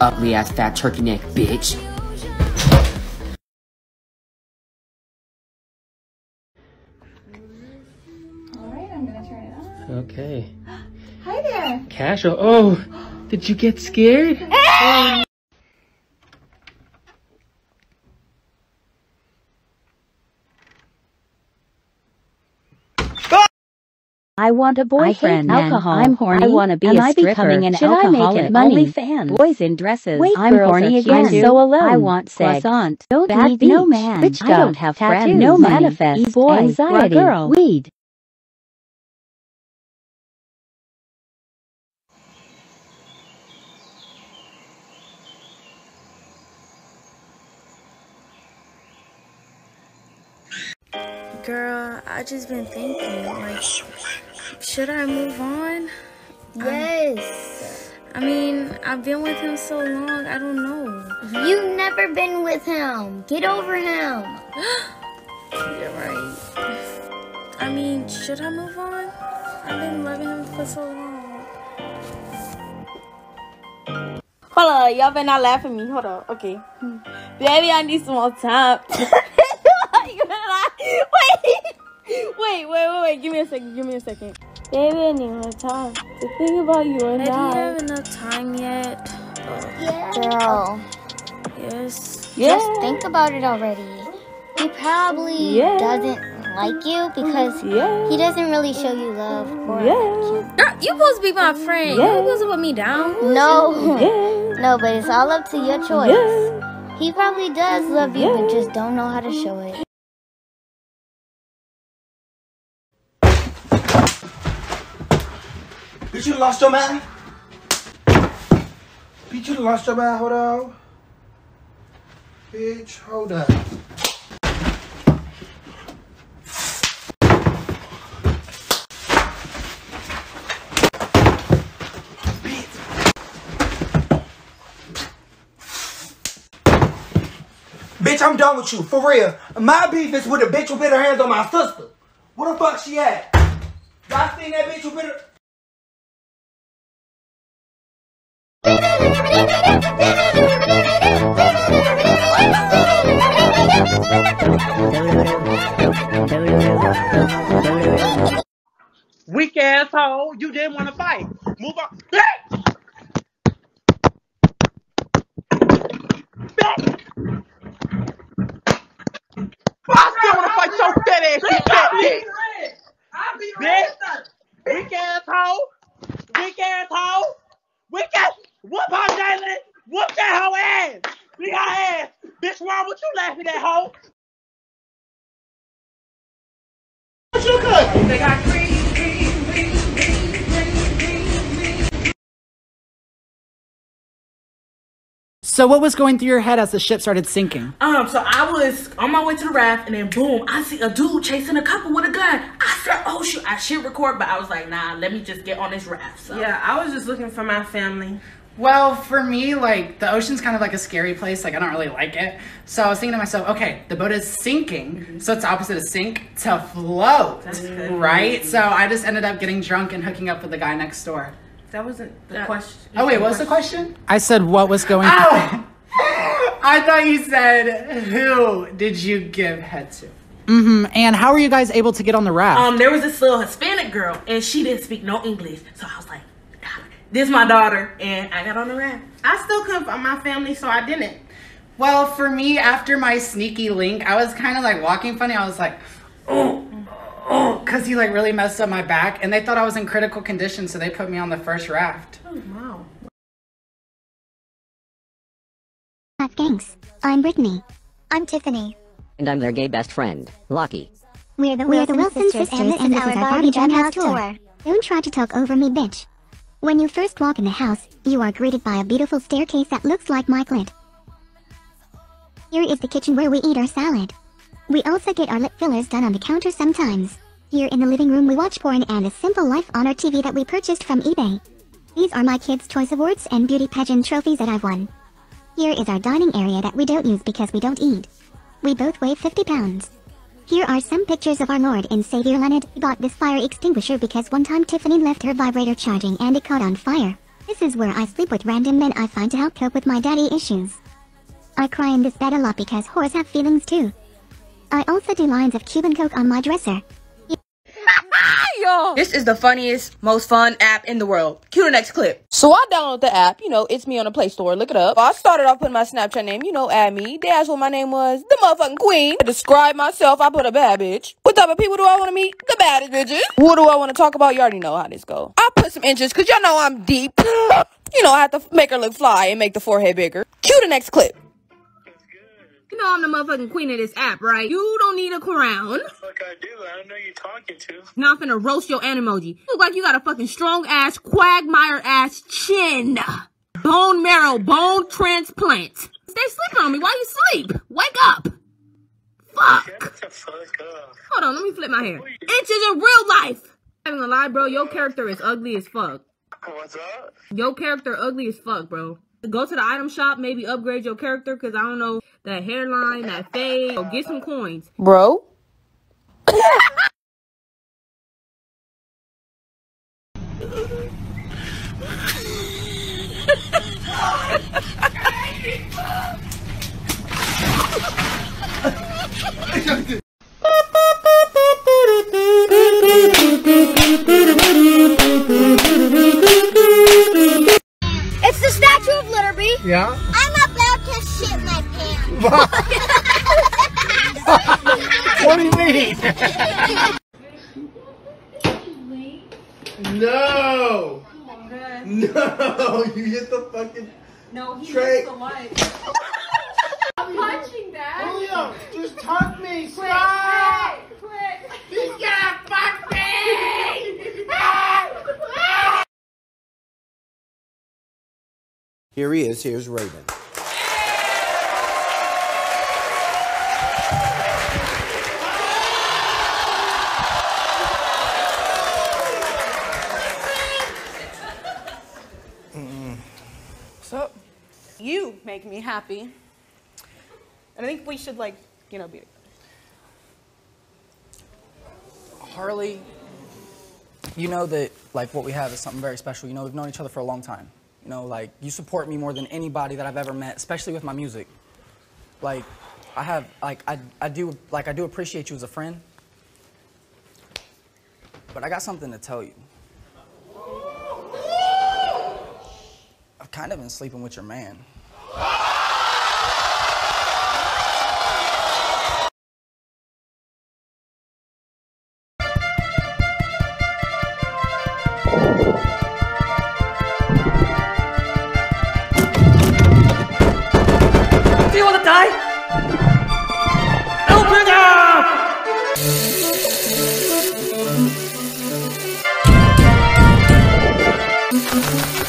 Ugly ass fat turkey neck bitch. Alright, I'm gonna turn it on. Okay. Hi there! Casual. Oh, did you get scared? I want a boyfriend. I hate alcohol. I'm horny. I wanna be Am a I stripper. becoming an Should I make alcoholic? an Money. OnlyFans? Boys in dresses. Wait, I'm horny again. cute. So alone. I want sex. Croissant. Don't Bad need no beach. man. Bitch I don't have Tattoos. friends. No money. Manifest. Boy. Anxiety. Girl. Weed. Girl, I just been thinking, like, should I move on? Um, yes. I mean, I've been with him so long, I don't know. You've never been with him. Get over him. You're right. I mean, should I move on? I've been loving him for so long. Hold on, y'all better not laugh at me. Hold on, okay. Baby, I need some more time. You better not- wait, wait, wait, wait, wait. Give me a second. Give me a second. Baby, I need more time to think about you and Did he I. have enough time yet? Girl, Yes. Yeah. just think about it already. He probably Yeah. doesn't like you because Yeah. he doesn't really show you love. Or Yeah. Girl, you supposed to be my friend. Yeah. You supposed to put me down. No. Yeah. No, but it's all up to your choice. Yeah. He probably does love you, but just don't know how to show it. Bitch, you lost your mind? Bitch, you lost your mind? Hold on. Bitch, hold up. Bitch, I'm done with you, for real. My beef is with a bitch who put her hands on my sister. Where the fuck she at? Y'all seen that bitch who put her... Weak asshole. You didn't want to fight. Move on. I still want to fight your fat ass, you fat bitch. Bitch. Weak asshole. Weak asshole. Weak ass. Whoop her, Jalen. Whoop that hoe ass. Beat her ass. Bitch, why would you laughing at hoe? You could? They got So what was going through your head as the ship started sinking? Um, so I was on my way to the raft, and then boom, I see a dude chasing a couple with a gun. I said, "Oh shoot!" I should record, but I was like, "Nah, let me just get on this raft." So. Yeah, I was just looking for my family. Well, for me, like the ocean's kind of like a scary place. Like I don't really like it. So I was thinking to myself, okay, the boat is sinking, so it's the opposite of sink to float, right? So I just ended up getting drunk and hooking up with the guy next door. That wasn't the question. Oh wait, what was the question? I said what was going on. I thought you said who did you give head to? Mm-hmm. And how were you guys able to get on the raft? Um, there was this little Hispanic girl, and she didn't speak no English, so I was like, "Ah, "This is my daughter," and I got on the raft. I still couldn't find my family, so I didn't. Well, for me, after my sneaky link, I was kind of like walking funny. I was like, oh, oh, because he like really messed up my back, and they thought I was in critical condition, so they put me on the first raft. Oh wow. Thanks. I'm Brittany. I'm Tiffany. And I'm their gay best friend, Lockie. We're the Wilson, sisters, and this is our Barbie Jam House tour. Don't try to talk over me, bitch. When you first walk in the house, you are greeted by a beautiful staircase that looks like my clit. Here is the kitchen where we eat our salad. We also get our lip fillers done on the counter sometimes. Here in the living room we watch porn and a simple life on our TV that we purchased from eBay. These are my kids' choice awards and beauty pageant trophies that I've won. Here is our dining area that we don't use because we don't eat. We both weigh 50 pounds. Here are some pictures of our Lord and Savior Leonard. Got this fire extinguisher because one time Tiffany left her vibrator charging and it caught on fire. This is where I sleep with random men I find to help cope with my daddy issues. I cry in this bed a lot because whores have feelings too. I also do lines of Cuban coke on my dresser. Yo, this is the funniest, most fun app in the world. Cue the next clip. So I download the app. You know, it's me on the Play Store. Look it up. I started off putting my Snapchat name. You know, add me. They asked what my name was. The motherfucking queen. To describe myself, I put a bad bitch. What type of people do I want to meet? The baddest bitches. What do I want to talk about? You already know how this go. I put some inches because y'all know I'm deep. you know, I have to make her look fly and make the forehead bigger. Cue the next clip. You know I'm the motherfucking queen of this app, right? You don't need a crown. Fuck I do. I don't know you're talking to. Now I'm finna roast your emoji. Look like you got a fucking strong ass, quagmire ass chin. Bone marrow, bone transplant. Stay sleeping on me while you sleep. Wake up. Fuck. Fuck up. Hold on, let me flip my hair. Inches in real life. I'm not gonna lie, bro. Your character is ugly as fuck. What's up? Your character ugly as fuck, bro. Go to the item shop, maybe upgrade your character, cause I don't know that hairline, that fade, or get some coins. Bro. Yeah? I'm about to shit my pants. what do you mean? no! No! You hit the fucking No, he tray. missed the light. I'm punching that. Oh, Julio, just tuck me. Quick, Stop! quick, quick. He's gonna fuck me! Here he is. Here's Raven. So, you make me happy. And I think we should, like, you know, be Harley, you know that like what we have is something very special. You know, we've known each other for a long time. You know, like you support me more than anybody that I've ever met, especially with my music. Like, I have like I I do like I do appreciate you as a friend. But I got something to tell you. I've kind of been sleeping with your man. you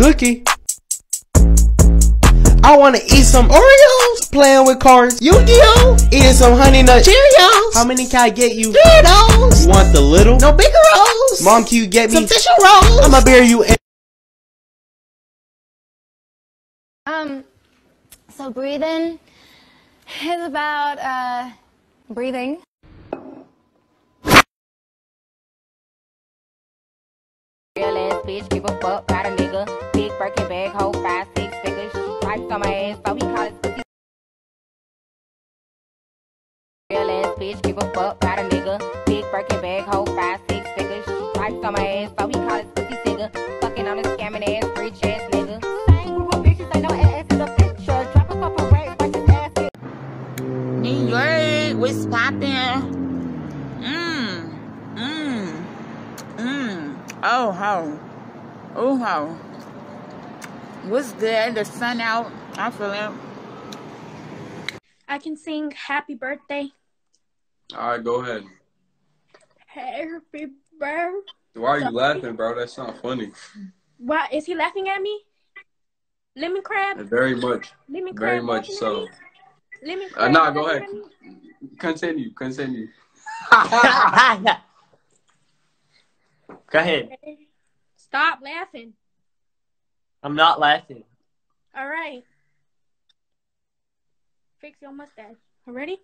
Cookie. I wanna eat some Oreos, playing with cards, Yu-Gi-Oh, eating some honey nut Cheerios. How many can I get you? Three of those. You want the little? No bigger rolls. Mom, can you get me some tissue rolls? I'ma bear you. In- Um, so breathing is about, uh, breathing. Real ass bitch, give a fuck about a nigga. My so he call it. Real ass bitch, give a fuck about a nigga. Big Birkin bag, hold five, six figures. Stripes on my ass, so he call it pussy nigga. Fucking on a scamming ass, rich ass nigga. Same group of bitches, ain't no ass in the picture. Drop us off a rack, watch his ass. New York, what's poppin'? Mmm, mmm, mmm. Oh ho, oh ho. What's good? The sun out. I feel it. I can sing happy birthday. All right, go ahead. Happy birthday. Why are you laughing, bro? That's not funny. Why is he laughing at me? Lemon crab? Very much. Lemon crab. Very much so. me? Lemon Uh, crab. nah, go ahead. Continue. Continue. Go ahead. Stop laughing. I'm not laughing. All right. Fix your mustache. Ready?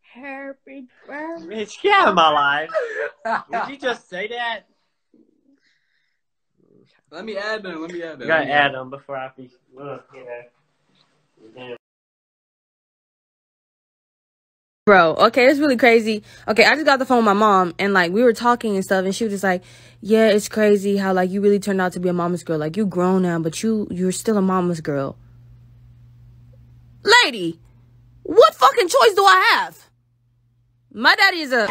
Happy birthday. Bitch, get out of my life. Did you just say that? Let me add them. Let me add them. You gotta add them before I be. Ugh, you know. Bro, okay, it's really crazy. Okay, I just got the phone with my mom and like we were talking and stuff and she was just like, "Yeah, it's crazy how like you really turned out to be a mama's girl. Like you grown now, but you you're still a mama's girl." Lady, what fucking choice do I have? My daddy is a